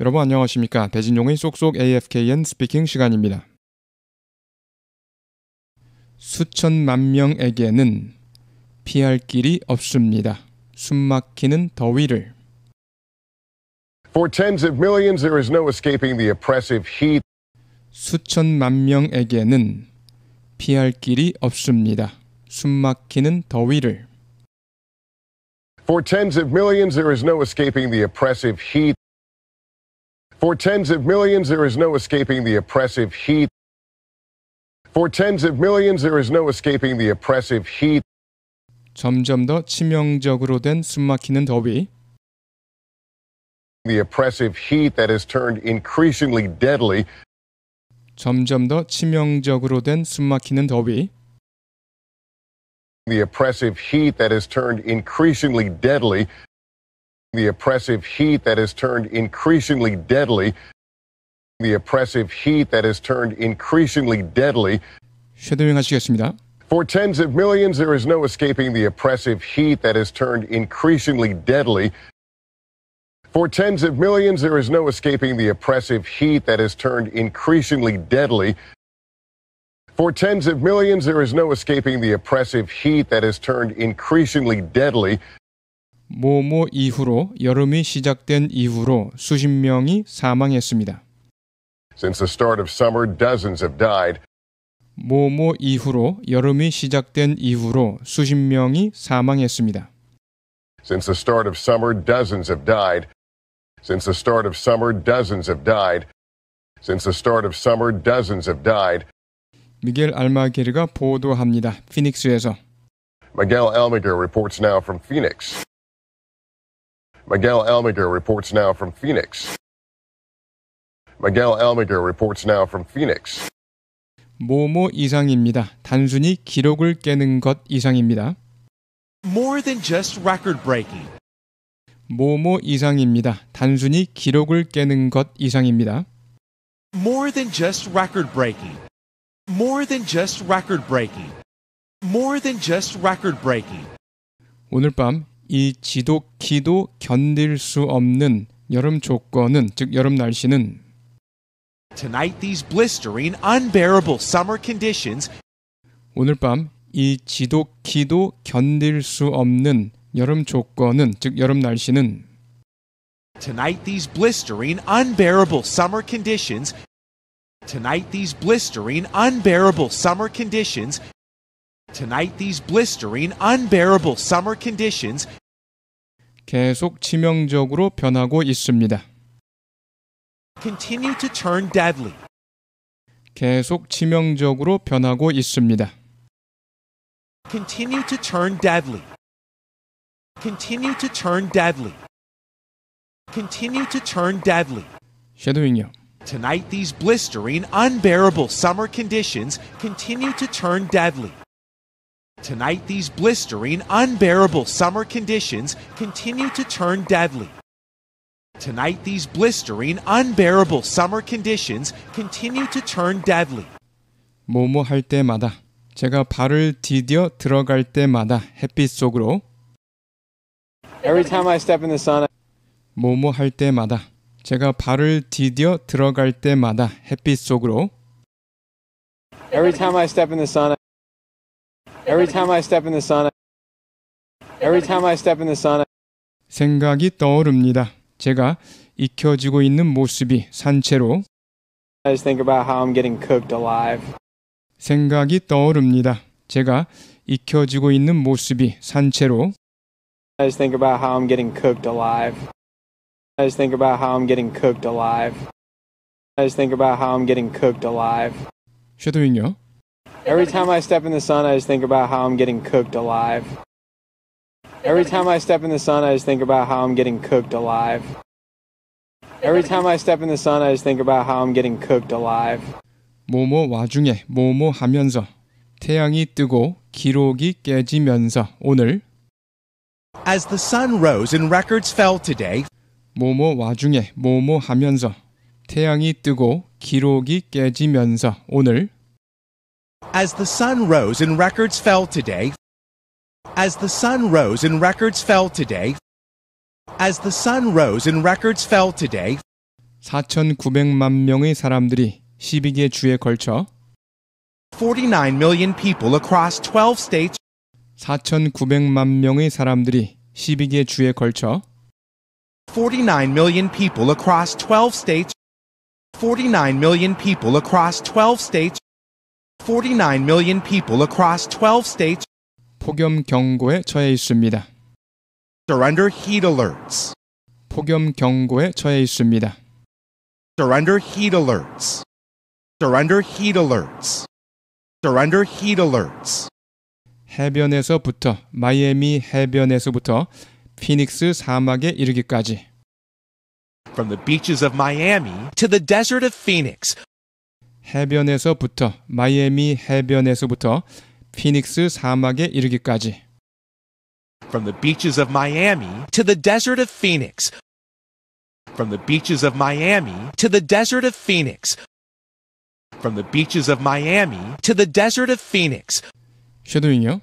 여러분 안녕하십니까? 배진용의 쏙쏙 AFKN 스피킹 시간입니다. 수천만 명에게는 피할 길이 없습니다. 숨막히는 더위를 For tens of millions, there is no escaping the oppressive heat 수천만 명에게는 피할 길이 없습니다. 숨막히는 더위를 For tens of millions, there is no escaping the oppressive heat. For tens of millions, there is no escaping the oppressive heat. For tens of millions, there is no escaping the oppressive heat. 점점 더 치명적으로 된 숨막히는 더위 The oppressive heat that has turned increasingly deadly. 점점 더 치명적으로 된 숨막히는 더위 The oppressive heat that has turned increasingly deadly. The oppressive heat that has turned increasingly deadly. The oppressive heat that has turned increasingly deadly. 쉐도잉 하시겠습니다. For tens of millions, there is no escaping the oppressive heat that has turned increasingly deadly. For tens of millions, there is no escaping the oppressive heat that has turned increasingly deadly. For tens of millions, there is no escaping the oppressive heat that has turned increasingly deadly. 모모 이후로 여름이 시작된 이후로 수십 명이 사망했습니다. Since the start of summer, dozens have died. 모모 이후로 여름이 시작된 이후로 수십 명이 사망했습니다. Since the start of summer, dozens have died. Since the start of summer, dozens have died. Since the start of summer, dozens have died. 미겔 알마게르가 보도합니다. 피닉스에서 Miguel Almaguer reports now from Phoenix. Miguel Almaguer reports now from Phoenix. Miguel Almaguer reports now from Phoenix. 모모 이상입니다. 단순히 기록을 깨는 것 이상입니다. More than just record breaking. 모모 이상입니다. 단순히 기록을 깨는 것 이상입니다. More than just record breaking. More than just record breaking. More than just record breaking. 오늘 밤 이 지독히도 견딜 수 없는 여름 조건은 즉 여름 날씨는 Tonight, these blistering, unbearable summer conditions 오늘 밤 이 지독히도 견딜 수 없는 여름 조건은 즉 여름 날씨는 Tonight, these blistering, unbearable summer conditions. Tonight, these blistering, unbearable summer conditions. Tonight, these blistering, unbearable summer conditions 계속 치명적으로 변하고 있습니다. continue to turn deadly. 계속 치명적으로 변하고 있습니다. Continue to turn deadly. Continue to turn deadly. Continue to turn deadly. 쉐도잉요. Tonight, these blistering, unbearable summer conditions continue to turn deadly. Tonight, these blistering, unbearable summer conditions continue to turn deadly. Tonight, these blistering, unbearable summer conditions continue to turn deadly. 뭐뭐 할 때마다 제가 발을 디뎌 들어갈 때마다 햇빛 속으로 Every time I step in the sun, 뭐뭐 할 때마다 제가 발을 디뎌 들어갈 때마다 햇빛 속으로 every time I step in the sun, every time I step in the sun, every time I step in the sun, 생각이 떠오릅니다. 제가 익혀지고 있는 모습이 산채로 I just think about how I'm getting cooked alive. 생각이 떠오릅니다. 제가 익혀지고 있는 모습이 산채로 I just think about how I'm getting cooked alive. I just think about how I'm getting cooked alive. I just think about how I'm getting cooked alive. 쉐도잉요. Every time I step in the sun, I just think about how I'm getting cooked alive. Every time I step in the sun, I just think about how I'm getting cooked alive. Every time I step in the sun, I just think about how I'm getting cooked alive. 뭐뭐 와중에 뭐뭐 하면서 태양이 뜨고 기록이 깨지면서 오늘 As the sun rose and records fell today, 뭐뭐 와중에 뭐뭐 하면서 태양이 뜨고 기록이 깨지면서 오늘 as the sun rose and records fell today, as the sun rose and records fell today, as the sun rose and records fell today, 4,900만 명의 사람들이 12개 주에 걸쳐 49 million people across 12 states 4,900만 명의 사람들이 12개 주에 걸쳐 49 million people across 12 states 49 million people across 12 states 49 million people across 12 states 폭염 경고에 처해 있습니다. are under heat alerts 폭염 경고에 처해 있습니다. are under heat alerts are under heat alerts are under heat alerts 해변에서부터 마이애미 해변에서부터 피닉스 사막에 이르기까지 from the beaches of Miami to the desert of Phoenix 해변에서부터 마이애미 해변에서부터 피닉스 사막에 이르기까지 from the beaches of Miami to the desert of Phoenix from the beaches of Miami to the desert of Phoenix from the beaches of Miami to the desert of Phoenix 쉐도잉요.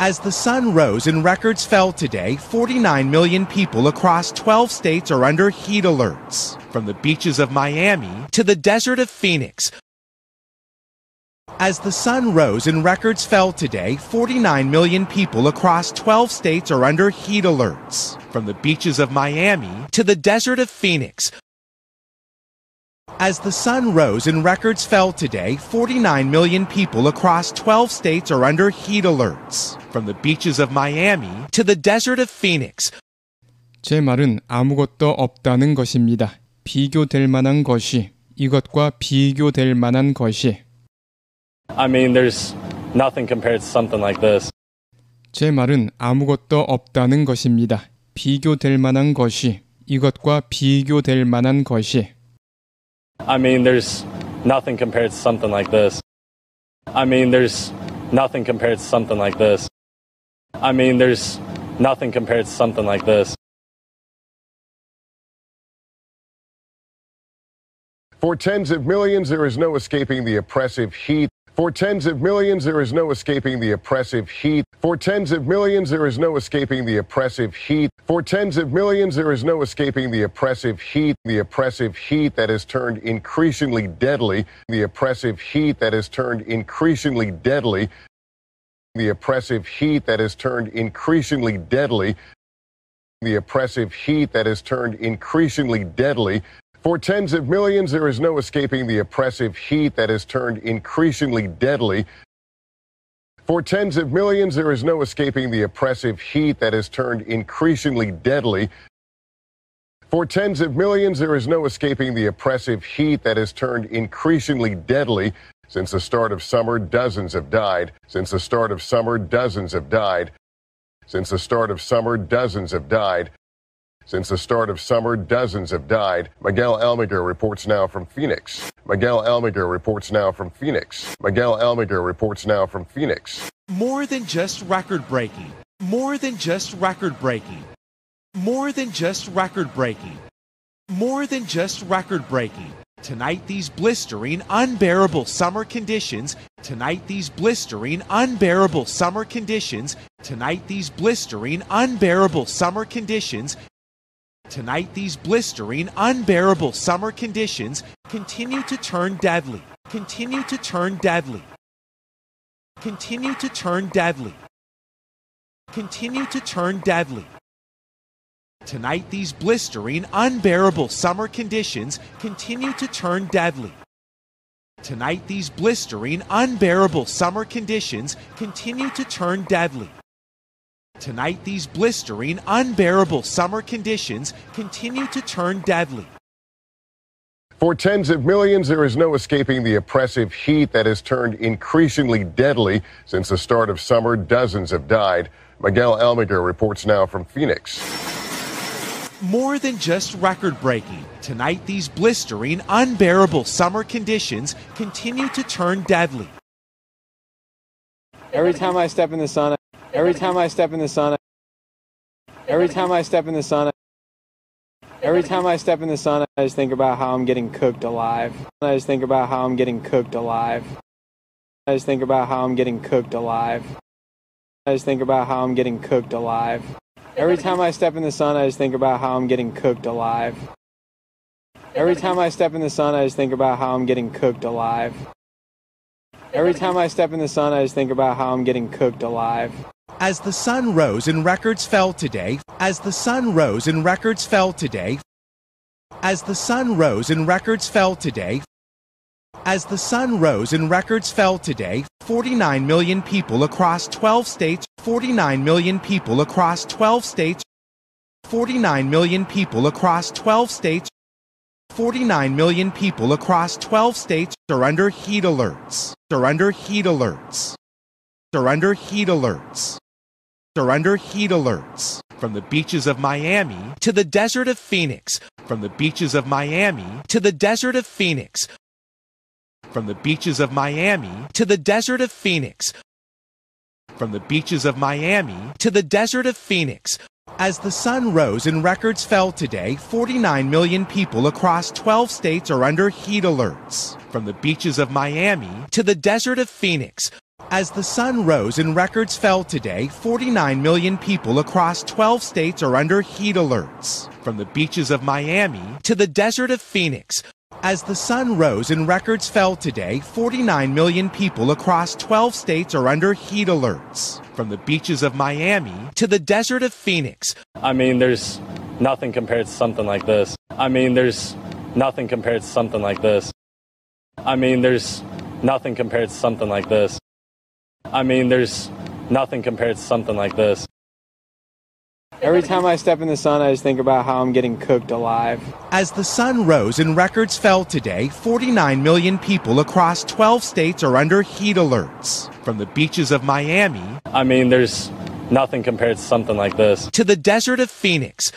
As the sun rose and records fell today, 49 million people across 12 states are under heat alerts. From the beaches of Miami to the desert of Phoenix. As the sun rose and records fell today, 49 million people across 12 states are under heat alerts. From the beaches of Miami to the desert of Phoenix. As the sun rose and records fell today, 49 million people across 12 states are under heat alerts. From the beaches of Miami to the desert of Phoenix. 제 말은 아무것도 없다는 것입니다. 비교될 만한 것이 이것과 비교될 만한 것이 I mean, there's nothing compared to something like this. 제 말은 아무것도 없다는 것입니다. 비교될 만한 것이 이것과 비교될 만한 것이 I mean, there's nothing compared to something like this. I mean, there's nothing compared to something like this. I mean, there's nothing compared to something like this. For tens of millions, there is no escaping the oppressive heat. For tens of millions, there is no escaping the oppressive heat. For tens of millions, there is no escaping the oppressive heat. For tens of millions, there is no escaping the oppressive heat. The oppressive heat that has turned increasingly deadly. The oppressive heat that has turned increasingly deadly. The oppressive heat that has turned increasingly deadly. The oppressive heat that has turned increasingly deadly. For tens of millions, there is no escaping the oppressive heat that has turned increasingly deadly. For tens of millions, there is no escaping the oppressive heat that has turned increasingly deadly. For tens of millions, there is no escaping the oppressive heat that has turned increasingly deadly. Since the start of summer, dozens have died. Since the start of summer, dozens have died. Since the start of summer, dozens have died. Since the start of summer, dozens have died. Miguel Almaguer reports now from Phoenix. Miguel Almaguer reports now from Phoenix. Miguel Almaguer reports now from Phoenix. More than just record breaking. More than just record breaking. More than just record breaking. More than just record breaking. Tonight, these blistering, unbearable summer conditions. Tonight, these blistering, unbearable summer conditions. Tonight, these blistering, unbearable summer conditions. Tonight, these blistering, unbearable summer conditions continue to turn deadly. Continue to turn deadly. Continue to turn deadly. Continue to turn deadly. Tonight, these blistering, unbearable summer conditions continue to turn deadly. Tonight, these blistering, unbearable summer conditions continue to turn deadly. Tonight, these blistering, unbearable summer conditions continue to turn deadly. For tens of millions, there is no escaping the oppressive heat that has turned increasingly deadly. Since the start of summer, dozens have died. Miguel Almaguer reports now from Phoenix. More than just record breaking, tonight these blistering, unbearable summer conditions continue to turn deadly. Every time I step in the sun, every time I step in the sun, every time I step in the sun, every time I step in the sun, I just think about how I'm getting cooked alive. I just think about how I'm getting cooked alive. I just think about how I'm getting cooked alive. I just think about how I'm getting cooked alive. Every time I step in the sun, I just think about how I'm getting cooked alive. Every time I step in the sun, I just think about how I'm getting cooked alive. Every time I step in the sun, I just think about how I'm getting cooked alive. As the sun rose and records fell today, as the sun rose and records fell today, as the sun rose and records fell today, as the sun rose and records fell today, 49 million people across 12 states, 49 million people across 12 states, 49 million people across 12 states, 49 million people across 12 states are under heat alerts. Are under heat alerts. Are under heat alerts. Are under heat alerts. From the beaches of Miami to the desert of Phoenix. From the beaches of Miami to the desert of Phoenix. From the beaches of Miami to the desert of Phoenix. From the beaches of Miami to the desert of Phoenix. As the sun rose and records fell today, 49 million people across 12 states are under heat alerts. From the beaches of Miami to the desert of Phoenix. As the sun rose and records fell today, 49 million people across 12 states are under heat alerts. From the beaches of Miami to the desert of Phoenix. As the sun rose and records fell today, 49 million people across 12 states are under heat alerts. From the beaches of Miami to the desert of Phoenix. I mean, there's nothing compared to something like this. I mean, there's nothing compared to something like this. I mean, there's nothing compared to something like this. I mean, there's nothing compared to something like this. Every time I step in the sun, I just think about how I'm getting cooked alive. As the sun rose and records fell today, 49 million people across 12 states are under heat alerts. From the beaches of Miami I mean, there's nothing compared to something like this. to the desert of Phoenix,